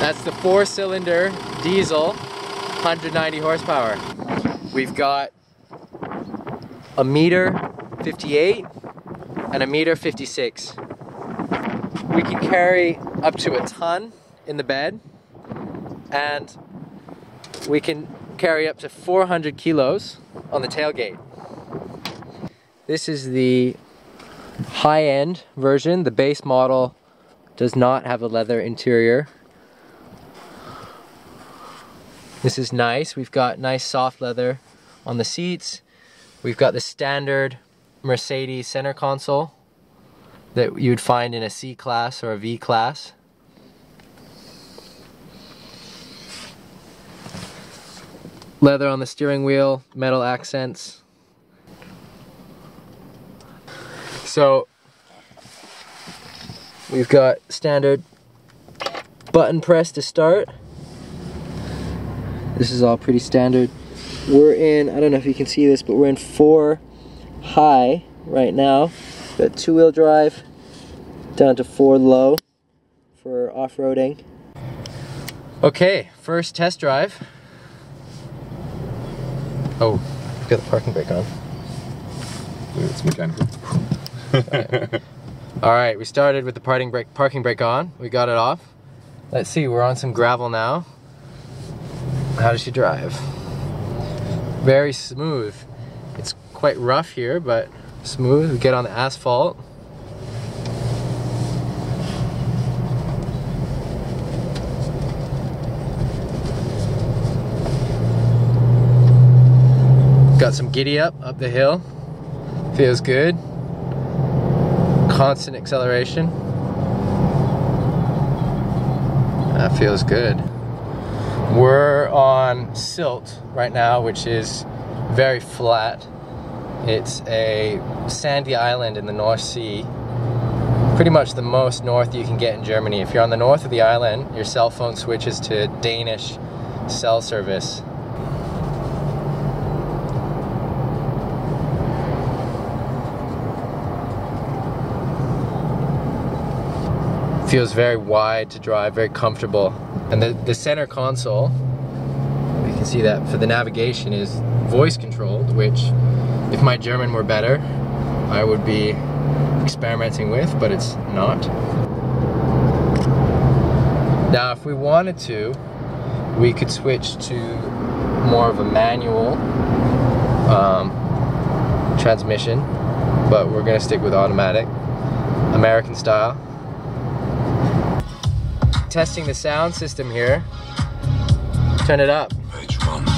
That's the four cylinder diesel, 190 horsepower. We've got a meter 58 and a meter 56. We can carry up to a ton in the bed and we can carry up to 400 kilos on the tailgate. This is the high-end version. The base model does not have a leather interior. This is nice. We've got nice soft leather on the seats. We've got the standard Mercedes center console that you'd find in a C class or a V class. Leather on the steering wheel, metal accents. So we've got standard button press to start. This is all pretty standard. We're in, I don't know if you can see this, but we're in four high right now. Got two wheel drive down to four low for off-roading. Okay, first test drive. Oh, got the parking brake on. It's mechanical. All right, we started with the parking brake, parking brake on. We got it off. Let's see, we're on some gravel now. How does she drive? Very smooth. It's quite rough here, but smooth. We get on the asphalt. Got some giddy up up the hill. Feels good. Constant acceleration. That feels good. We're on Sylt right now, which is very flat. It's a sandy island in the North Sea. Pretty much the most north you can get in Germany. If you're on the north of the island, your cell phone switches to Danish cell service. Feels very wide to drive, very comfortable. And the, the center console, you can see that for the navigation is voice controlled, which if my German were better, I would be experimenting with, but it's not. Now, if we wanted to, we could switch to more of a manual um, transmission, but we're gonna stick with automatic, American style testing the sound system here. Turn it up. H1